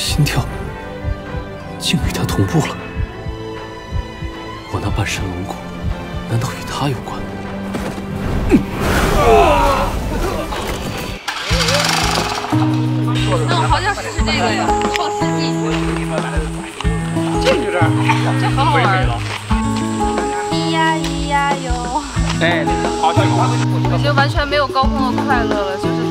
心跳竟与他同步了，我那半身龙骨，难道与他有关？那我好想试试这个呀，创世纪。进去这儿，这好好玩。咿呀咿呀哟。哎，好像有。已经完全没有高空的快乐了，就是。